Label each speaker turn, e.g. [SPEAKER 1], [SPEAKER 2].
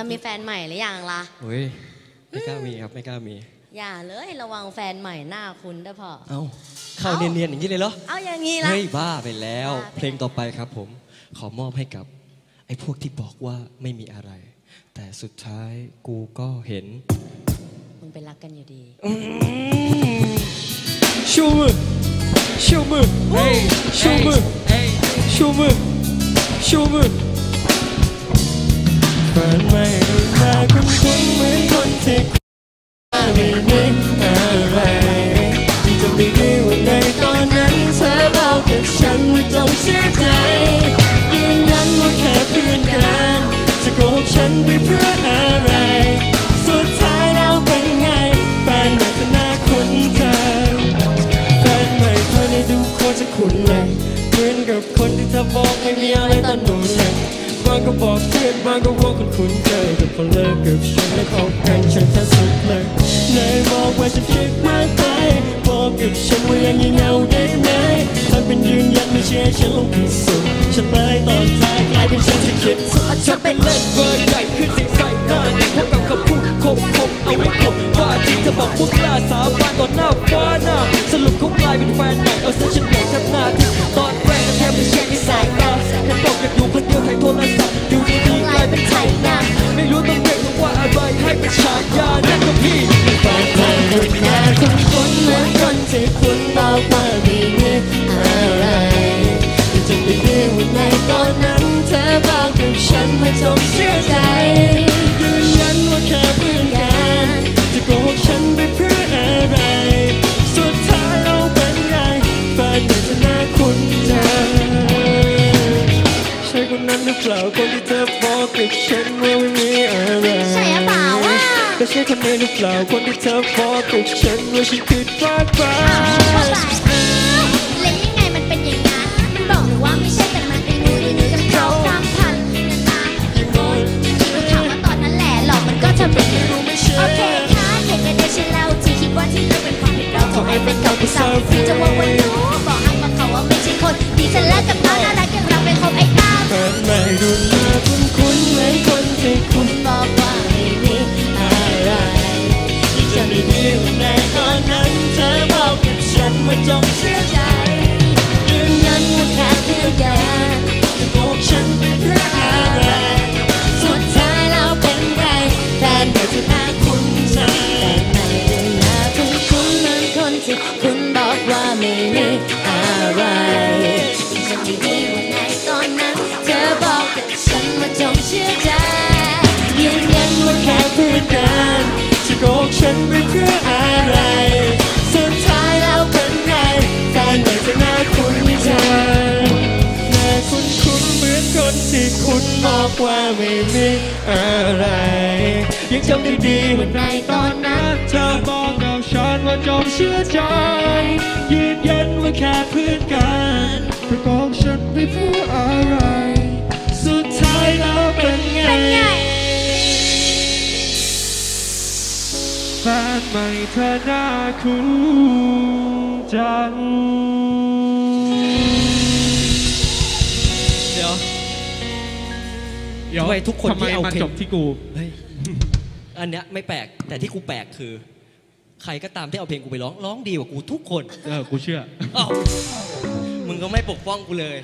[SPEAKER 1] เรามีแฟนใหม่หรือยังล่ะ
[SPEAKER 2] เฮ้ยไม่กล้ามีครับไม่กล้ามี
[SPEAKER 1] อย่าเลยระวังแฟนใหม่หน้าคุณได้พอ
[SPEAKER 2] เอ้าเข้าเนียนๆอย่างนี้เลยเหรอ
[SPEAKER 1] เอาอย่างนี้ละ
[SPEAKER 2] เฮ้ยบ้าไปแล้ว
[SPEAKER 1] บ้าไป
[SPEAKER 2] เพลงต่อไปครับผมขอมอบให้กับ ไอ้พวกที่บอกว่าไม่มีอะไร แต่สุดท้ายกูก็เห็น
[SPEAKER 1] มึงไปรักกันอยู่ดี
[SPEAKER 2] ชูมือชูมือเฮ้ยชูมือชูมือชูมือ เปิดไม่ดูมาคุ้นคุ้นเหมือนคนที่ไม่มีอะไรที่จะไม่ดีว่าในตอนนั้นเธอบอกกับฉันว่าต้องเสียใจยืนยันว่าแค่เพื่อนกันจะโกหกฉันไปเพื่ออะไรสุดท้ายแล้วเป็นไงแฟนใหม่ก็น่าคุ้นเคยแฟนใหม่เธอได้ดูโคตรจะคุ้นเลยเหมือนกับคนที่เธอบอกไม่มีอะไรตอนหนูนเลย บางก็บอกเพื่อนบางก็ว่าคุณคุ้นเคยแต่พอเลิกกับฉันแล้วคบกันฉันแทบสุดเลยนายบอกว่าฉันคิดมากไปบอกกับฉันว่ายังงี่เงาได้ไหมทำเป็นยืนยันไม่เชื่อฉันลงพิสูจน์ฉันเลยตอนท้ายกลายเป็นฉันที่คิดสุดฉันเป็นเล่นเบอร์ใหญ่ขึ้นสิใส่หน้าเด็กพบกับคำพูดคมคมเอาไว้คมว่าจริงจะบอกพวกกล้าสาบานต่อหน้าฟ้าหน้าสรุปเขากลายเป็นแฟนใหม่เอาซะฉันเด็กแทบหน้าที่ตอน ฉันไม่ต้องเชื่อใจยืนยันว่าแค่เพื่อนกันจะโกหกฉันไปเพื่ออะไร สุดท้ายเราเป็นไงแฟนใหม่จะน่าคุ้นใจใช่คนนั้นหรือเปล่าคนที่เธอบอกกับฉันว่าไม่มีอะไร
[SPEAKER 1] ใช่หรือเปล่าวะ
[SPEAKER 2] ก็ใช่คนนี้หรือเปล่าคนที่เธอบอกกับฉันว่าฉันผิดพลาดไป
[SPEAKER 1] ไอ้เป็นเก่าผู้สาวที่จะว่าวันรู้บอกอ้างว่าเขาว่าไม่ใช่คนดีฉันเลิกกับน้องน่ารักอย่างเราเป็นคบไอ้ตาม
[SPEAKER 2] แฟนใหม่รุ่นหน้าคุ้นคุ้นเหมือนคนที่คุณ
[SPEAKER 1] บอกว่าไม่มีอะไร
[SPEAKER 2] ที่จะไม่ดีว่าในตอนนั้นเธอบอกกับฉันว่าจงเชื่อใจ
[SPEAKER 1] ยืนยันว่าแค่เพื่อนกัน ที่คุณบอกว่าไม่มีอะไรฉันไม่ดีว่าในตอนนั้น เธอบอกกับฉันว่าจงเชื่อใจยืนยันว่าแค่เพื่อนกัน
[SPEAKER 2] จะโกหกฉันไปเพื่ออะไร สุดท้ายแล้วเป็นไงแฟนใหม่จะน่าคุ้นใจน่าคุ้นคุ้นเหมือนคนที่คุณบอกว่าไม่มีอะไร ยังจำได้ดีว่าในตอนนั้น จงเชื่อใจ ยืนยันว่าแค่เพื่อนกันประกอบฉันไปเพื่ออะไร สุดท้ายแล้วเป็นไง
[SPEAKER 1] เป็นไง
[SPEAKER 2] แฟนใหม่เธอหน้าคุ้นจัง
[SPEAKER 3] เดี๋ยว เดี๋ยว
[SPEAKER 2] ทำไมทุกคน
[SPEAKER 3] ทำไม
[SPEAKER 2] ที่เอา
[SPEAKER 3] มา
[SPEAKER 2] เพลง
[SPEAKER 3] จบที่กู
[SPEAKER 2] เฮ้ย อันเนี้ยไม่แปลก แต่ที่กูแปลกคือ ใครก็ตามที่เอาเพลงกูไปร้องร้องดีกว่ากูทุกคน
[SPEAKER 3] เออ กูเชื่อ
[SPEAKER 2] อ้าวมึงก็ไม่ปกป้องกูเลย